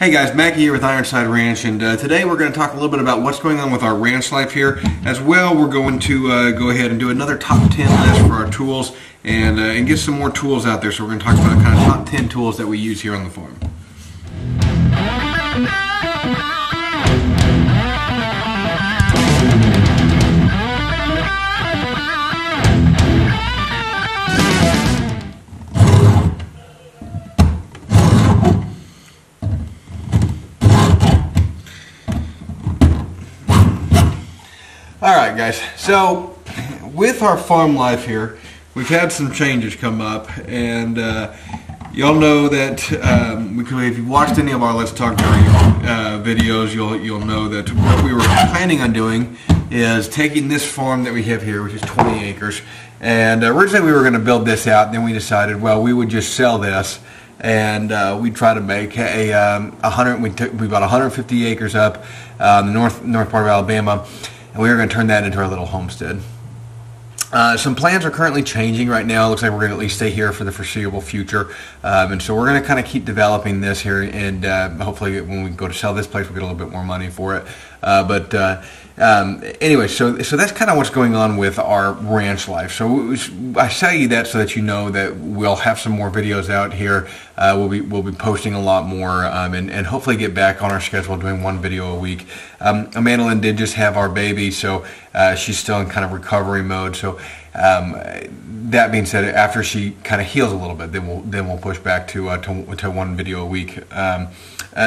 Hey guys, Mackay here with Ironside Ranch, and uh, today we're going to talk a little bit about what's going on with our ranch life here. As well, we're going to uh, go ahead and do another top 10 list for our tools and, uh, and get some more tools out there. So we're going to talk about kind of top 10 tools that we use here on the farm. Guys. So, with our farm life here, we've had some changes come up, and uh, y'all know that um, if you've watched any of our Let's Talk Dirty uh, videos, you'll you'll know that what we were planning on doing is taking this farm that we have here, which is 20 acres, and originally we were going to build this out, and then we decided, well, we would just sell this and uh, we try to make a, um, 100 we took we bought 150 acres up uh, the north north part of Alabama and we are going to turn that into our little homestead. Uh, some plans are currently changing right now. It looks like we're going to at least stay here for the foreseeable future. Um, and so we're going to kind of keep developing this here. And uh, hopefully when we go to sell this place, we'll get a little bit more money for it. Uh, but uh, um, anyway, so so that's kind of what's going on with our ranch life. So I tell you that so that you know that we'll have some more videos out here. Uh, we'll be we'll be posting a lot more, um, and and hopefully get back on our schedule, doing one video a week. Um, Amanda did just have our baby, so uh, she's still in kind of recovery mode. So um, that being said, after she kind of heals a little bit, then we'll then we'll push back to uh, to, to, one video a week. Um,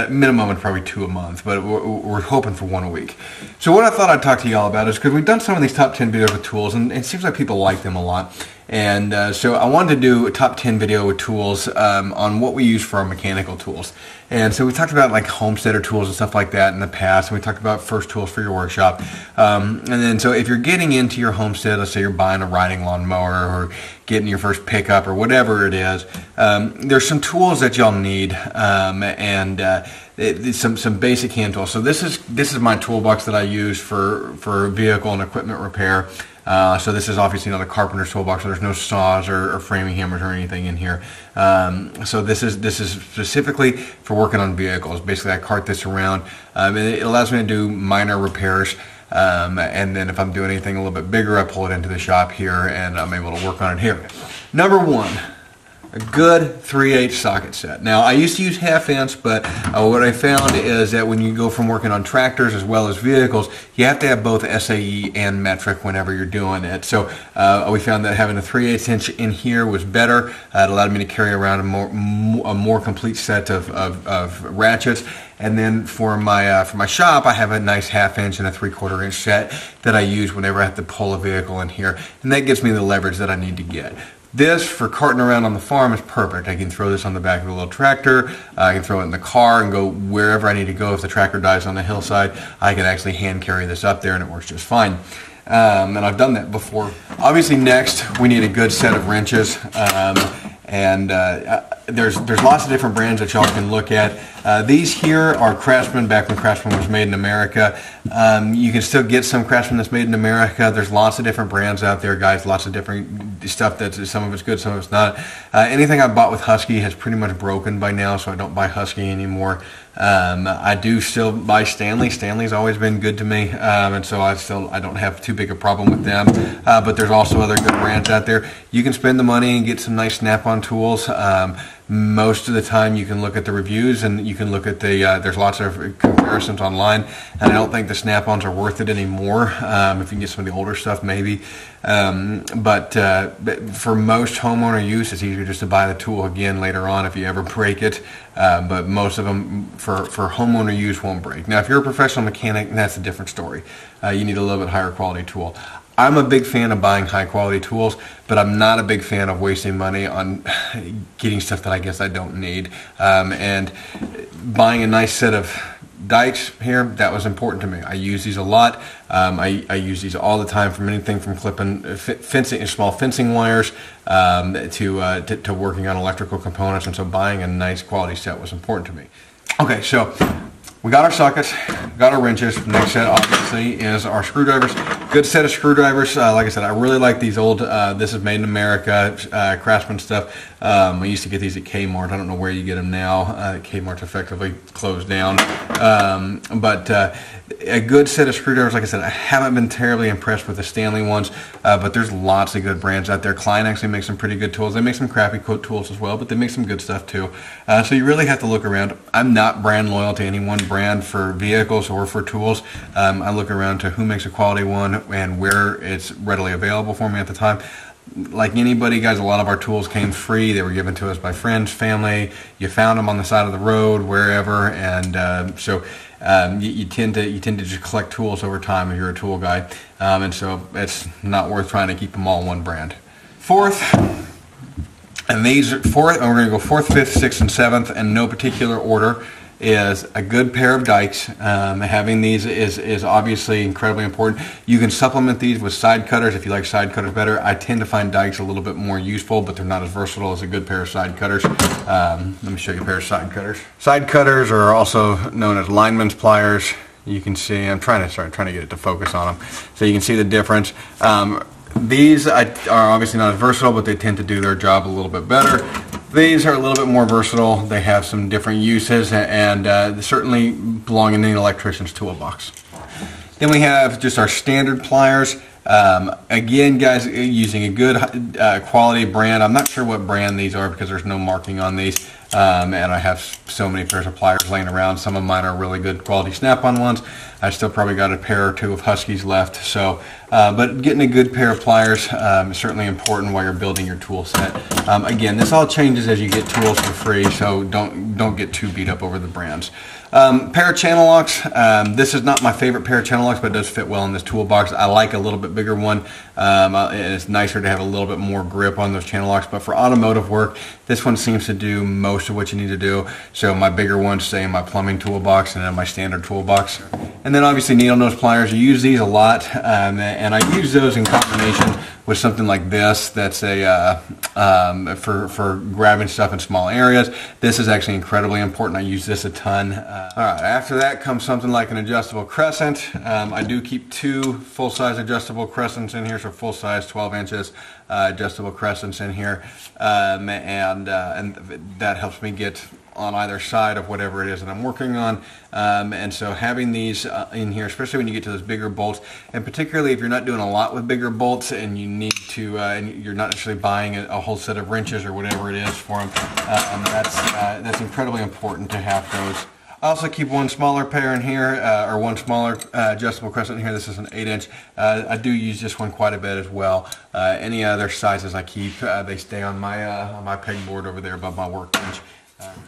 minimum, it's probably two a month, but we're, we're, hoping for one a week. So what I thought I'd talk to y'all about is because we've done some of these top 10 videos with tools, and it seems like people like them a lot. And uh, so I wanted to do a top 10 video with tools um, on what we use for our mechanical tools. And so we talked about like homesteader tools and stuff like that in the past. And we talked about first tools for your workshop. Um, and then so if you're getting into your homestead, let's say you're buying a riding lawnmower or getting your first pickup or whatever it is, um, there's some tools that y'all need. Um, and uh, it, some some basic hand tools. So this is this is my toolbox that I use for for vehicle and equipment repair. Uh, so this is obviously not a carpenter's toolbox, so there's no saws or, or framing hammers or anything in here. Um, so this is this is specifically for working on vehicles. Basically, I cart this around, um, it allows me to do minor repairs. Um, and then if I'm doing anything a little bit bigger, I pull it into the shop here, and I'm able to work on it here. Number one, a good 3/8 socket set. Now I used to use half inch, but uh, what I found is that when you go from working on tractors as well as vehicles, you have to have both SAE and metric whenever you're doing it. So uh, we found that having a 3/8 inch in here was better. Uh, it allowed me to carry around a more a more complete set of, of, of ratchets. And then for my uh, for my shop, I have a nice half inch and a three quarter inch set that I use whenever I have to pull a vehicle in here, and that gives me the leverage that I need to get. This, for carting around on the farm, is perfect. I can throw this on the back of a little tractor. I can throw it in the car and go wherever I need to go. If the tractor dies on the hillside, I can actually hand carry this up there and it works just fine. Um, and I've done that before. Obviously, next, we need a good set of wrenches. Um, and uh, uh, there's there's lots of different brands that y'all can look at. Uh, these here are Craftsman, back when Craftsman was made in America. Um, you can still get some Craftsman that's made in America. There's lots of different brands out there, guys. Lots of different stuff. That's some of it's good, some of it's not. Uh, anything I bought with Husky has pretty much broken by now, so I don't buy Husky anymore. Um, I do still buy Stanley. Stanley's always been good to me, um, and so I still I don't have too big a problem with them. Uh, but there's also other good brands out there. You can spend the money and get some nice Snap-on tools. Um, most of the time you can look at the reviews and you can look at the uh, there's lots of comparisons online and I don't think the snap-ons are worth it anymore um, if you can get some of the older stuff maybe. Um, but, uh, but, for most homeowner use it's easier just to buy the tool again later on if you ever break it uh, but most of them for, for homeowner use won't break. Now if you're a professional mechanic that's a different story. Uh, you need a little bit higher quality tool I'm a big fan of buying high quality tools, but I'm not a big fan of wasting money on getting stuff that I guess I don't need. Um, and buying a nice set of dikes here, that was important to me. I use these a lot. Um, I, I, use these all the time from anything from clipping uh, fencing, small fencing wires um, to, uh, to, to working on electrical components. And so buying a nice quality set was important to me. Okay, so we got our sockets, got our wrenches. Next set obviously is our screwdrivers. Good set of screwdrivers. Uh, like I said, I really like these old. Uh, this is made in America, uh, Craftsman stuff. Um, I used to get these at Kmart. I don't know where you get them now. Uh, Kmart's effectively closed down. Um, but uh, a good set of screwdrivers. Like I said, I haven't been terribly impressed with the Stanley ones, uh, but there's lots of good brands out there. Klein actually makes some pretty good tools. They make some crappy tools as well, but they make some good stuff too. So you really have to look around. I'm not brand loyal to any one brand for vehicles or for tools. Um, I look around to who makes a quality one and where it's readily available for me at the time like anybody, guys, a lot of our tools came free. They were given to us by friends, family. You found them on the side of the road, wherever, and uh, so um, you, you, tend to you tend to just collect tools over time if you're a tool guy, um, and so it's not worth trying to keep them all one brand. Fourth, and these are fourth, and we're going to go fourth, fifth, sixth, and seventh in no particular order is a good pair of dikes. Um, having these is, is obviously incredibly important. You can supplement these with side cutters if you like side cutters better. I tend to find dikes a little bit more useful, but they're not as versatile as a good pair of side cutters. Um, let me show you a pair of side cutters. Side cutters are also known as lineman's pliers. You can see, I'm trying to start trying to get it to focus on them. So you can see the difference. Um, these are obviously not as versatile, but they tend to do their job a little bit better. These are a little bit more versatile. They have some different uses and uh, certainly belong in an electrician's toolbox. Then we have just our standard pliers. Um, again, guys, using a good uh, quality brand. I'm not sure what brand these are because there's no marking on these. Um, and I have so many pairs of pliers laying around. Some of mine are really good quality snap-on ones. I still probably got a pair or two of Huskies left. So, uh, but getting a good pair of pliers um, is certainly important while you're building your tool set. Um, again, this all changes as you get tools for free, so don't don't get too beat up over the brands. Um, pair of channel locks. Um, this is not my favorite pair of channel locks, but it does fit well in this toolbox. I like a little bit bigger one. Um, uh, it's nicer to have a little bit more grip on those channel locks, but for automotive work, this one seems to do most of what you need to do. So my bigger ones stay in my plumbing toolbox and in my standard toolbox. And then obviously needle nose pliers. You use these a lot, um, and I use those in combination with something like this that's a uh, um, for, for grabbing stuff in small areas. This is actually incredibly important. I use this a ton. Uh, all right, after that comes something like an adjustable crescent. Um, I do keep two full-size adjustable crescents in here, so full-size 12 inches uh, adjustable crescents in here, um, and, uh, and that helps me get on either side of whatever it is that I'm working on. Um, and so having these uh, in here, especially when you get to those bigger bolts, and particularly if you're not doing a lot with bigger bolts and you need to, uh, and you're not necessarily buying a, a, whole set of wrenches or whatever it is for them, um, that's, uh, that's incredibly important to have those. I also keep one smaller pair in here, uh, or one smaller uh, adjustable crescent in here. This is an 8 inch. Uh, I do use this one quite a bit as well. Uh, any other sizes I keep, uh, they stay on my, on my pegboard over there above my workbench.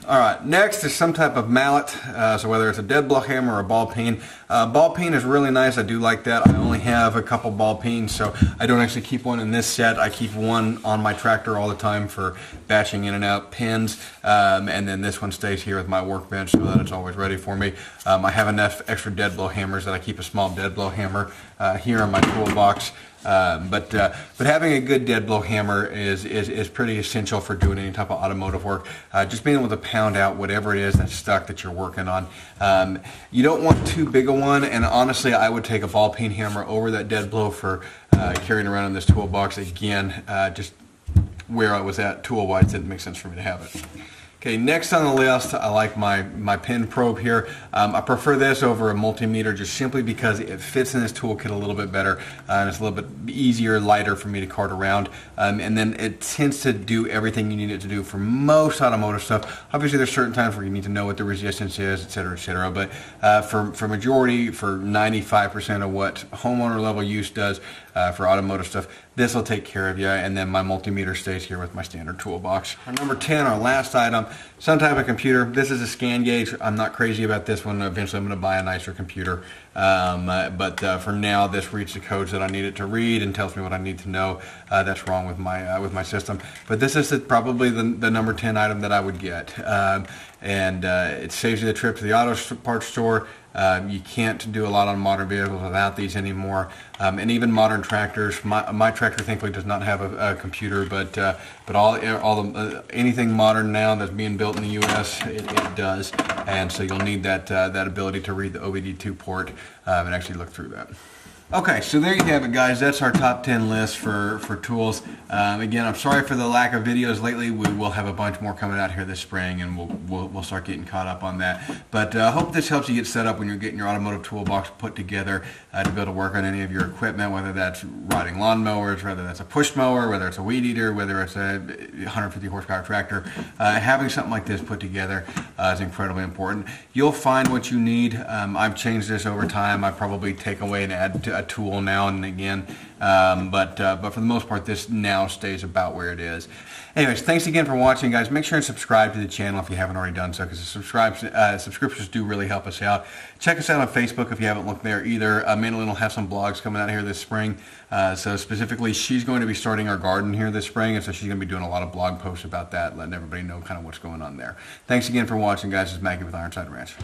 All right, next is some type of mallet, uh, so whether it's a dead blow hammer or a ball peen. Uh, ball peen is really nice, I do like that. I only have a couple ball peens, so I don't actually keep one in this set. I keep one on my tractor all the time for batching in and out pins, um, and then this one stays here with my workbench so that it's always ready for me. Um, I have enough extra dead blow hammers that I keep a small dead blow hammer uh, here in my toolbox. Um, but uh, but having a good dead blow hammer is, is, is pretty essential for doing any type of automotive work. Uh, just being able to pound out whatever it is that's stuck that you're working on. Um, you don't want too big a one, and honestly, I would take a ball peen hammer over that dead blow for uh, carrying around in this toolbox. Again, uh, just where I was at tool-wise didn't make sense for me to have it. Okay, next on the list, I like my, my pin probe here. Um, I prefer this over a multimeter just simply because it fits in this toolkit a little bit better uh, and it's a little bit easier, lighter for me to cart around. Um, and then it tends to do everything you need it to do for most automotive stuff. Obviously, there's certain times where you need to know what the resistance is, et cetera, et cetera. But uh, for, for majority, for 95% of what homeowner level use does, uh, for automotive stuff. This will take care of you, and then my multimeter stays here with my standard toolbox. Our number 10, our last item, some type of computer. This is a scan gauge. I'm not crazy about this one. Eventually, I'm going to buy a nicer computer. Um, uh, but uh, for now, this reads the codes that I need it to read and tells me what I need to know. Uh, that's wrong with my uh, with my system. But this is probably the, the number 10 item that I would get. Um, and uh, it saves you the trip to the auto parts store. Um, you can't do a lot on modern vehicles without these anymore. Um, and even modern tractors. My, my, tractor thankfully does not have a, a computer, but uh, but all all the, uh, anything modern now that's being built in the U.S. it, it does, and so you'll need that uh, that ability to read the OBD2 port um, and actually look through that. Okay, so there you have it, guys. That's our top 10 list for, for tools. Um, again, I'm sorry for the lack of videos lately. We will have a bunch more coming out here this spring, and we'll, we'll, we'll start getting caught up on that. But I uh, hope this helps you get set up when you're getting your automotive toolbox put together uh, to be able to work on any of your equipment, whether that's riding lawnmowers, whether that's a push mower, whether it's a weed eater, whether it's a 150 horsepower tractor. Uh, having something like this put together uh, is incredibly important. You'll find what you need. Um, I've changed this over time. I probably take away and add to a tool now and again. Um, but uh, but for the most part, this now stays about where it is. Anyways, thanks again for watching, guys. Make sure and subscribe to the channel if you haven't already done so, because uh, subscriptions do really help us out. Check us out on Facebook if you haven't looked there either. Uh, Amandlyn will have some blogs coming out here this spring. Uh, so specifically, she's going to be starting our garden here this spring, and so she's going to be doing a lot of blog posts about that, letting everybody know kind of what's going on there. Thanks again for watching, guys. Is Mackay with Ironside Ranch.